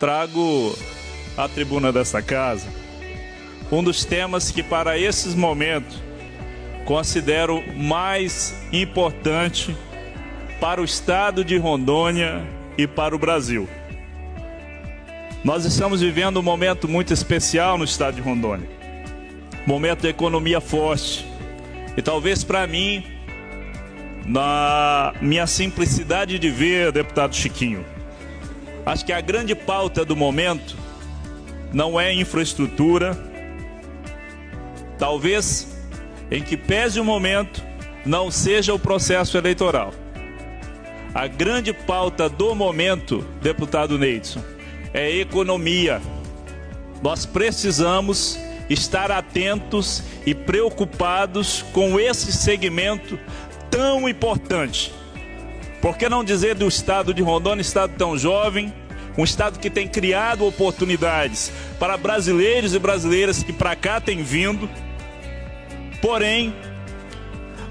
trago à tribuna dessa casa um dos temas que, para esses momentos, considero mais importante para o estado de Rondônia e para o Brasil. Nós estamos vivendo um momento muito especial no estado de Rondônia. Momento de economia forte. E talvez para mim, na minha simplicidade de ver, deputado Chiquinho, acho que a grande pauta do momento não é infraestrutura. Talvez, em que pese o momento, não seja o processo eleitoral. A grande pauta do momento, deputado Neidson, é economia. Nós precisamos estar atentos e preocupados com esse segmento tão importante. Por que não dizer do estado de Rondônia, estado tão jovem, um estado que tem criado oportunidades para brasileiros e brasileiras que para cá têm vindo. Porém,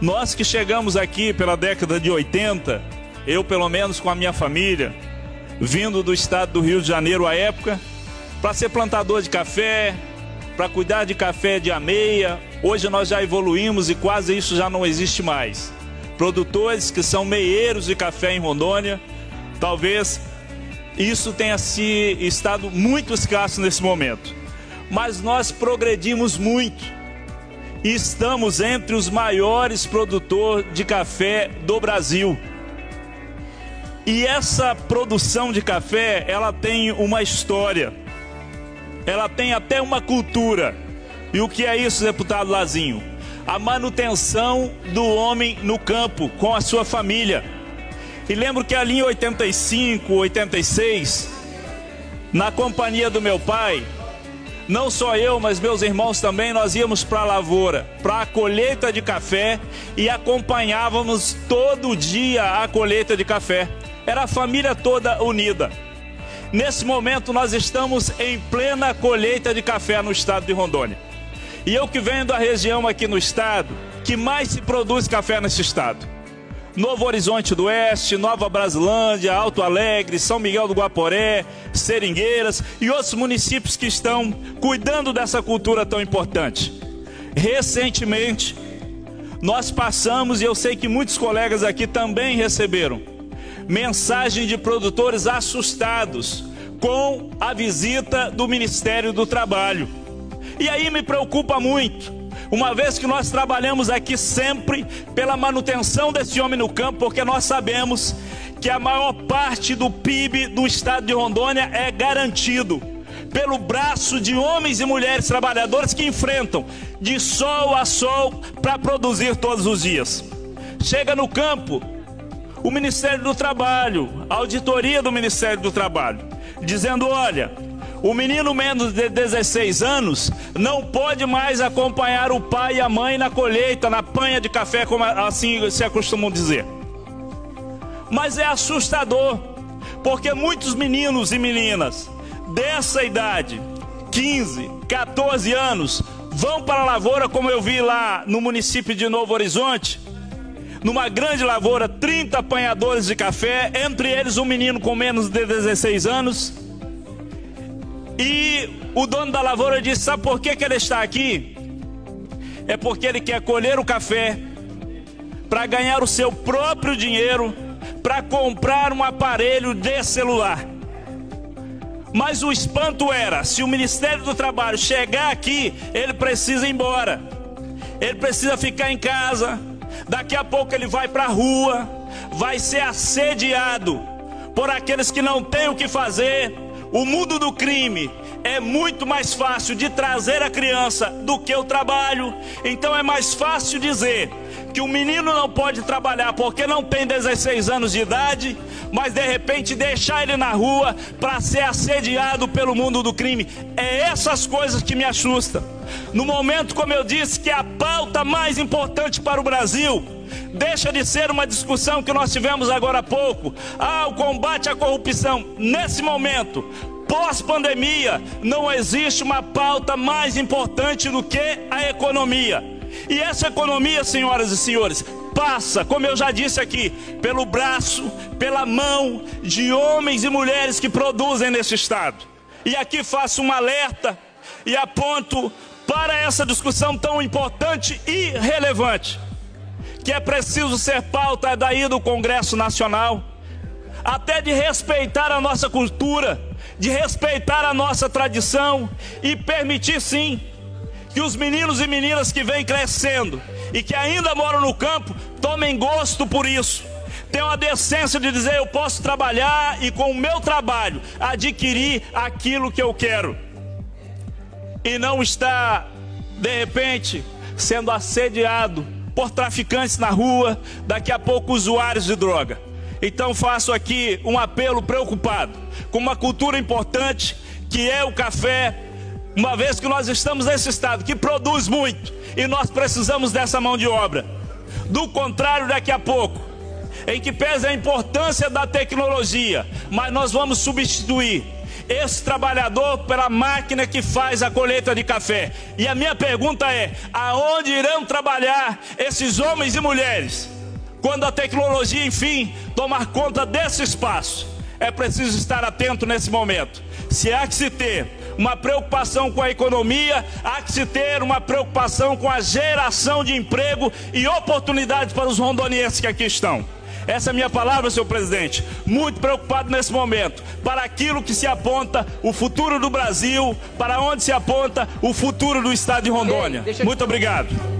nós que chegamos aqui pela década de 80, eu pelo menos com a minha família, vindo do estado do Rio de Janeiro à época, para ser plantador de café, para cuidar de café de ameia. Hoje nós já evoluímos e quase isso já não existe mais. Produtores que são meieiros de café em Rondônia, talvez isso tenha se estado muito escasso nesse momento. Mas nós progredimos muito e estamos entre os maiores produtores de café do Brasil. E essa produção de café, ela tem uma história. Ela tem até uma cultura. E o que é isso, deputado Lazinho? A manutenção do homem no campo com a sua família. E lembro que ali em 85, 86, na companhia do meu pai, não só eu, mas meus irmãos também, nós íamos para a lavoura, para a colheita de café e acompanhávamos todo dia a colheita de café. Era a família toda unida. Nesse momento nós estamos em plena colheita de café no estado de Rondônia. E eu que venho da região aqui no estado que mais se produz café nesse estado. Novo Horizonte do Oeste, Nova Brasilândia, Alto Alegre, São Miguel do Guaporé, Seringueiras e outros municípios que estão cuidando dessa cultura tão importante. Recentemente, nós passamos, e eu sei que muitos colegas aqui também receberam, mensagem de produtores assustados com a visita do Ministério do Trabalho. E aí me preocupa muito, uma vez que nós trabalhamos aqui sempre pela manutenção desse homem no campo, porque nós sabemos que a maior parte do PIB do estado de Rondônia é garantido pelo braço de homens e mulheres trabalhadores que enfrentam de sol a sol para produzir todos os dias. Chega no campo, o Ministério do Trabalho, a auditoria do Ministério do Trabalho, dizendo: olha, o menino menos de 16 anos não pode mais acompanhar o pai e a mãe na colheita, na panha de café, como assim se acostumam dizer. Mas é assustador, porque muitos meninos e meninas dessa idade, 15, 14 anos, vão para a lavoura, como eu vi lá no município de Novo Horizonte, numa grande lavoura, 30 apanhadores de café, entre eles um menino com menos de 16 anos. E o dono da lavoura disse: Sabe por que, que ele está aqui? É porque ele quer colher o café para ganhar o seu próprio dinheiro para comprar um aparelho de celular. Mas o espanto era: se o Ministério do Trabalho chegar aqui, ele precisa ir embora, ele precisa ficar em casa, Daqui a pouco ele vai para a rua, vai ser assediado por aqueles que não têm o que fazer. O mundo do crime é muito mais fácil de trazer a criança do que o trabalho. Então é mais fácil dizer que o menino não pode trabalhar porque não tem 16 anos de idade, mas de repente deixar ele na rua para ser assediado pelo mundo do crime. É essas coisas que me assustam. No momento, como eu disse, que a pauta mais importante para o Brasil deixa de ser uma discussão que nós tivemos agora há pouco. Ah, o combate à corrupção. Nesse momento, pós-pandemia, não existe uma pauta mais importante do que a economia. E essa economia, senhoras e senhores, passa, como eu já disse aqui, pelo braço, pela mão de homens e mulheres que produzem nesse estado. E aqui faço um alerta e aponto para essa discussão tão importante e relevante, que é preciso ser pauta daí do Congresso Nacional, até de respeitar a nossa cultura, de respeitar a nossa tradição e permitir sim que os meninos e meninas que vêm crescendo e que ainda moram no campo tomem gosto por isso. Tenham a decência de dizer: eu posso trabalhar e com o meu trabalho adquirir aquilo que eu quero. E não estar, de repente, sendo assediado por traficantes na rua, daqui a pouco usuários de droga. Então faço aqui um apelo preocupado com uma cultura importante que é o café, uma vez que nós estamos nesse estado que produz muito e nós precisamos dessa mão de obra. Do contrário, daqui a pouco, em que pesa a importância da tecnologia, mas nós vamos substituir esse trabalhador pela máquina que faz a colheita de café. E a minha pergunta é: aonde irão trabalhar esses homens e mulheres quando a tecnologia, enfim, tomar conta desse espaço? É preciso estar atento nesse momento. Se há que se ter uma preocupação com a economia, há que se ter uma preocupação com a geração de emprego e oportunidades para os rondonienses que aqui estão. Essa é a minha palavra, senhor presidente. Muito preocupado nesse momento para aquilo que se aponta o futuro do Brasil, para onde se aponta o futuro do estado de Rondônia. Muito obrigado.